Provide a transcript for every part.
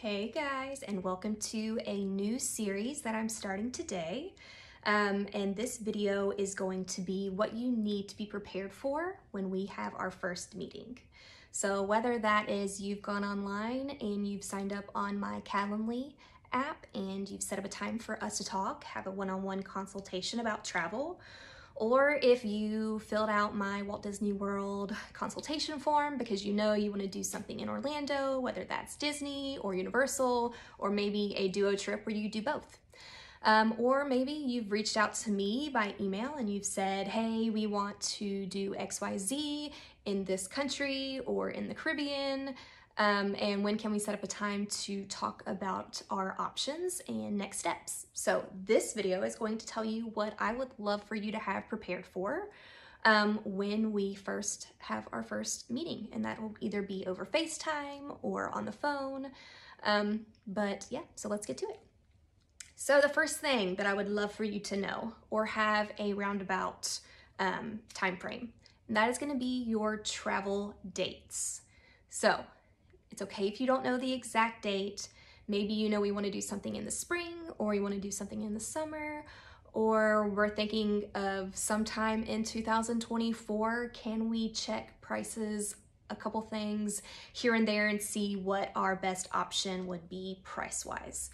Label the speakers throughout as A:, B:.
A: Hey guys, and welcome to a new series that I'm starting today. Um, and this video is going to be what you need to be prepared for when we have our first meeting. So whether that is you've gone online and you've signed up on my Calendly app and you've set up a time for us to talk, have a one-on-one -on -one consultation about travel, or if you filled out my Walt Disney World consultation form because you know you want to do something in Orlando, whether that's Disney or Universal, or maybe a duo trip where you do both. Um, or maybe you've reached out to me by email and you've said, hey, we want to do XYZ in this country or in the Caribbean. Um, and when can we set up a time to talk about our options and next steps. So this video is going to tell you what I would love for you to have prepared for um, when we first have our first meeting. And that will either be over FaceTime or on the phone. Um, but yeah, so let's get to it. So the first thing that I would love for you to know or have a roundabout um, time frame, that is gonna be your travel dates. So it's okay if you don't know the exact date. Maybe you know we want to do something in the spring or you want to do something in the summer or we're thinking of sometime in 2024. Can we check prices, a couple things here and there and see what our best option would be price-wise?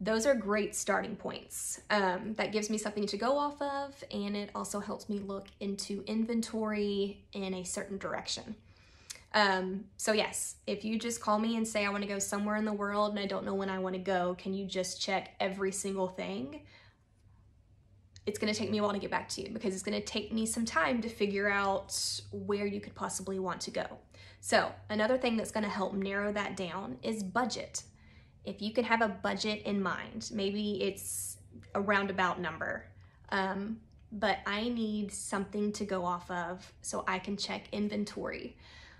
A: Those are great starting points. Um, that gives me something to go off of and it also helps me look into inventory in a certain direction. Um, so yes, if you just call me and say I want to go somewhere in the world and I don't know when I want to go, can you just check every single thing? It's going to take me a while to get back to you because it's going to take me some time to figure out where you could possibly want to go. So another thing that's going to help narrow that down is budget. If you can have a budget in mind, maybe it's a roundabout number, um, but I need something to go off of so I can check inventory.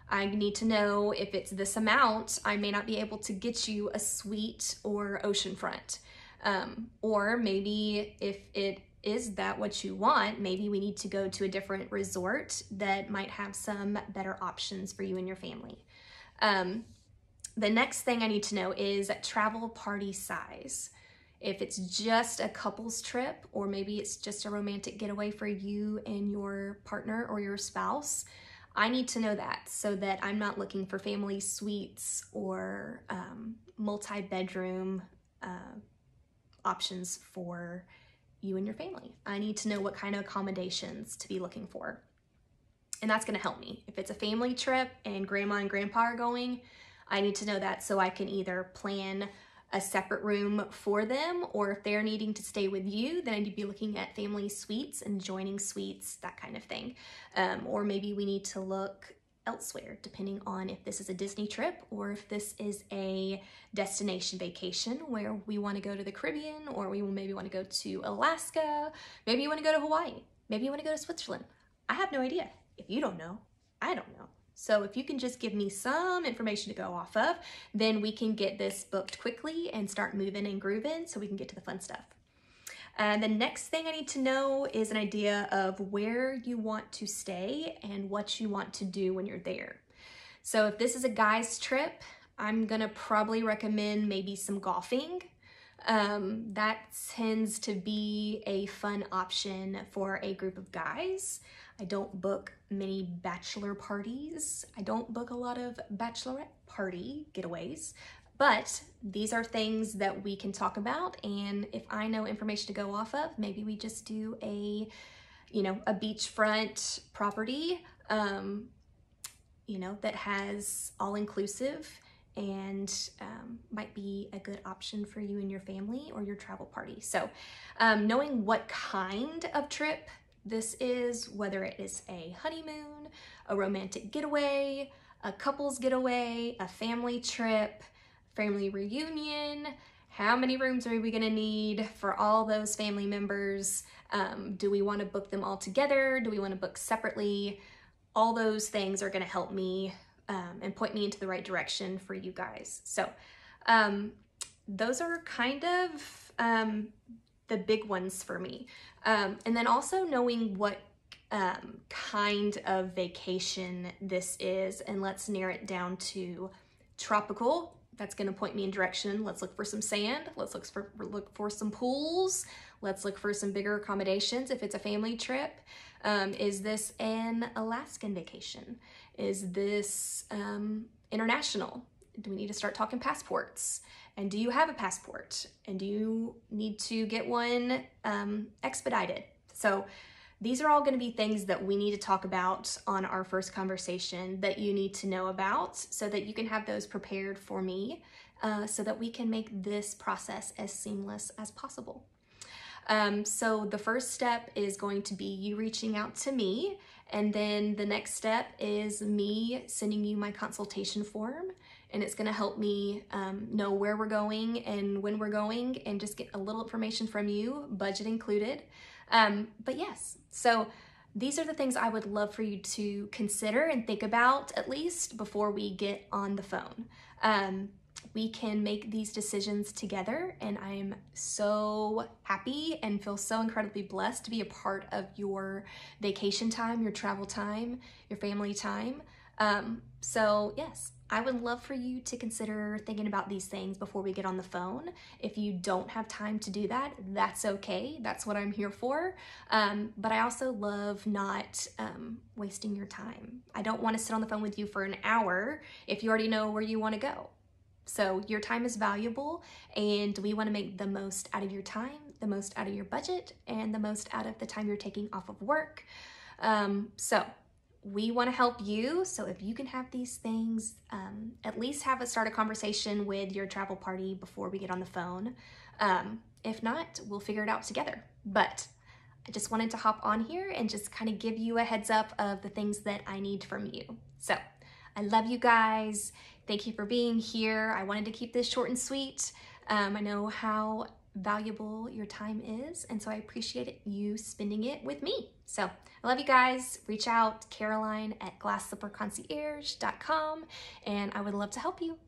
A: I need to know if it's this amount, I may not be able to get you a suite or oceanfront. Um, or maybe if it is that what you want, maybe we need to go to a different resort that might have some better options for you and your family. Um, the next thing I need to know is travel party size. If it's just a couple's trip, or maybe it's just a romantic getaway for you and your partner or your spouse, I need to know that so that I'm not looking for family suites or um, multi-bedroom uh, options for you and your family. I need to know what kind of accommodations to be looking for. And that's gonna help me. If it's a family trip and grandma and grandpa are going, I need to know that so I can either plan a separate room for them, or if they're needing to stay with you, then I'd be looking at family suites and joining suites, that kind of thing. Um, or maybe we need to look elsewhere, depending on if this is a Disney trip or if this is a destination vacation where we want to go to the Caribbean or we will maybe want to go to Alaska, maybe you want to go to Hawaii, maybe you want to go to Switzerland. I have no idea. If you don't know, I don't know. So if you can just give me some information to go off of, then we can get this booked quickly and start moving and grooving so we can get to the fun stuff. And the next thing I need to know is an idea of where you want to stay and what you want to do when you're there. So if this is a guy's trip, I'm gonna probably recommend maybe some golfing. Um, that tends to be a fun option for a group of guys. I don't book many bachelor parties. I don't book a lot of bachelorette party getaways, but these are things that we can talk about. And if I know information to go off of, maybe we just do a, you know, a beachfront property, um, you know, that has all inclusive and um, might be a good option for you and your family or your travel party. So um, knowing what kind of trip this is, whether it is a honeymoon, a romantic getaway, a couple's getaway, a family trip, family reunion, how many rooms are we gonna need for all those family members? Um, do we wanna book them all together? Do we wanna book separately? All those things are gonna help me um, and point me into the right direction for you guys. So um, those are kind of um, the big ones for me. Um, and then also knowing what um, kind of vacation this is, and let's narrow it down to tropical that's going to point me in direction. Let's look for some sand. Let's look for look for some pools. Let's look for some bigger accommodations if it's a family trip. Um, is this an Alaskan vacation? Is this um, international? Do we need to start talking passports? And do you have a passport? And do you need to get one um, expedited? So these are all going to be things that we need to talk about on our first conversation that you need to know about so that you can have those prepared for me uh, so that we can make this process as seamless as possible. Um, so the first step is going to be you reaching out to me and then the next step is me sending you my consultation form and it's going to help me um, know where we're going and when we're going and just get a little information from you, budget included. Um, but yes, so these are the things I would love for you to consider and think about at least before we get on the phone. Um, we can make these decisions together, and I am so happy and feel so incredibly blessed to be a part of your vacation time, your travel time, your family time. Um, so, yes, I would love for you to consider thinking about these things before we get on the phone. If you don't have time to do that, that's okay. That's what I'm here for. Um, but I also love not um, wasting your time. I don't want to sit on the phone with you for an hour if you already know where you want to go. So your time is valuable and we want to make the most out of your time, the most out of your budget, and the most out of the time you're taking off of work. Um, so we want to help you. So if you can have these things, um, at least have a start a conversation with your travel party before we get on the phone. Um, if not, we'll figure it out together. But I just wanted to hop on here and just kind of give you a heads up of the things that I need from you. So I love you guys. Thank you for being here. I wanted to keep this short and sweet. Um, I know how valuable your time is, and so I appreciate you spending it with me. So I love you guys. Reach out, Caroline at glassslipperconcierge.com, and I would love to help you.